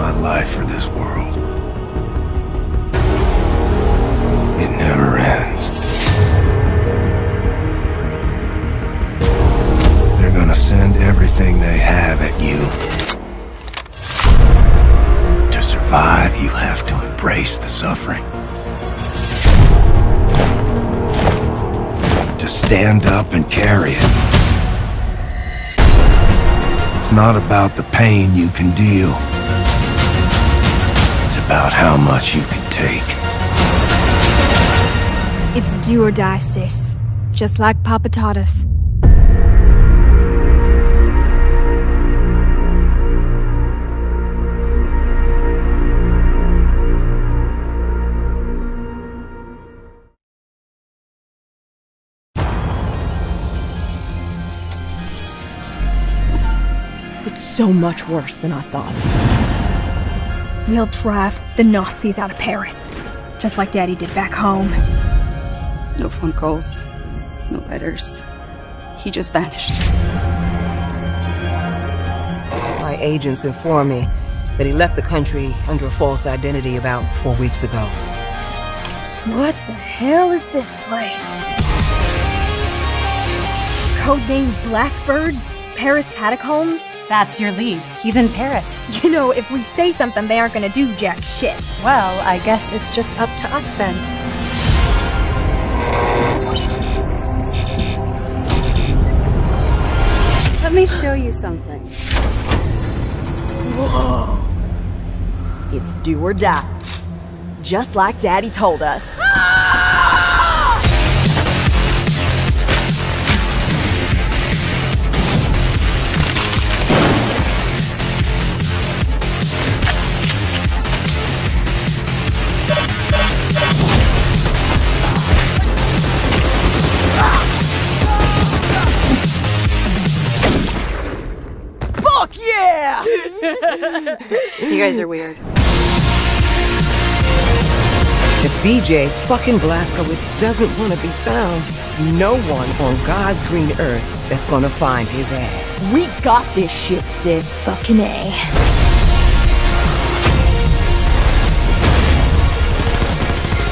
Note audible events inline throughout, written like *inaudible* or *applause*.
my life for this world. It never ends. They're gonna send everything they have at you. To survive, you have to embrace the suffering. To stand up and carry it. It's not about the pain you can deal. It's about how much you can take. It's do or die, sis. Just like Papa taught us. So much worse than I thought. We'll drive the Nazis out of Paris. Just like Daddy did back home. No phone calls, no letters. He just vanished. My agents inform me that he left the country under a false identity about four weeks ago. What the hell is this place? Codename Blackbird? Paris Catacombs? That's your lead. He's in Paris. You know, if we say something, they aren't gonna do jack shit. Well, I guess it's just up to us then. Let me show you something. Whoa. It's do or die. Just like Daddy told us. *gasps* *gasps* You guys are weird. If BJ fucking Blazkowicz doesn't want to be found, no one on God's green earth that's gonna find his ass. We got this shit, sis. Fucking A.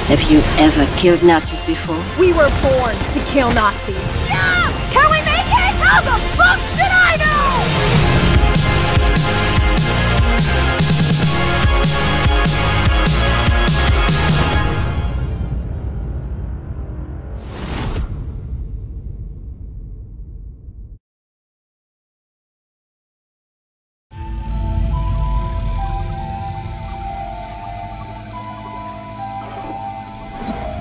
Have you ever killed Nazis before? We were born to kill Nazis. Yeah! Can we make it? How the fuck should I know?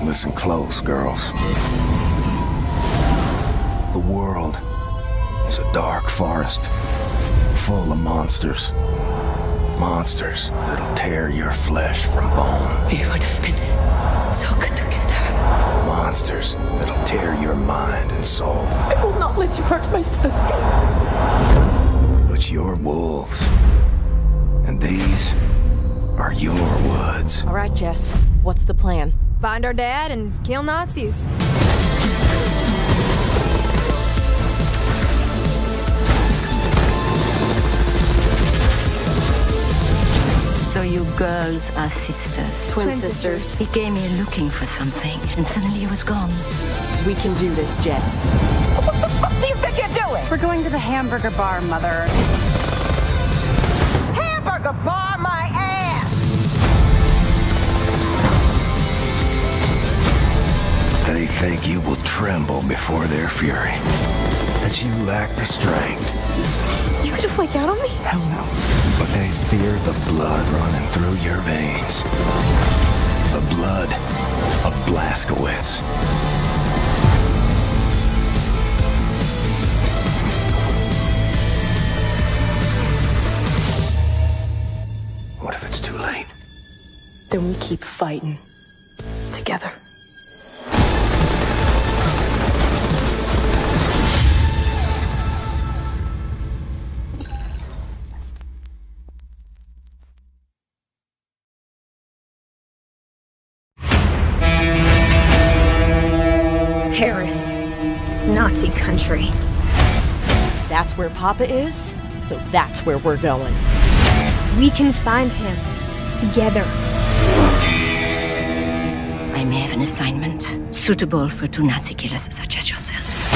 Listen close, girls. The world is a dark forest full of monsters. Monsters that'll tear your flesh from bone. We would have been so good together. Monsters that'll tear your mind and soul. I will not let you hurt my son. But you're wolves. And these are your woods. All right, Jess. What's the plan? Find our dad and kill Nazis. So you girls are sisters. Twin, Twin sisters. sisters. He came here looking for something, and suddenly he was gone. We can do this, Jess. What the fuck do you think you're doing? We're going to the hamburger bar, Mother. Hamburger bar my think you will tremble before their fury. That you lack the strength. You could have flaked out on me? Hell no. But they fear the blood running through your veins. The blood of Blazkowicz. What if it's too late? Then we keep fighting. Together. Paris. Nazi country. That's where Papa is, so that's where we're going. We can find him together. I may have an assignment suitable for two Nazi killers such as yourselves.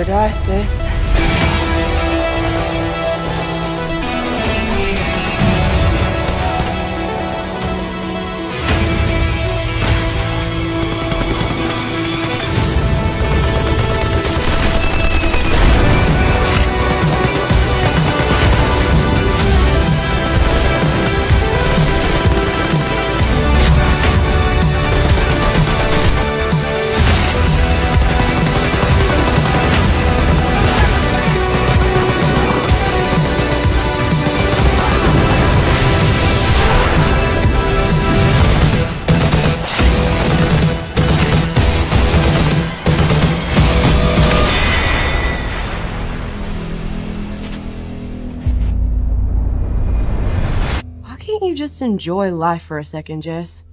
You just enjoy life for a second, Jess?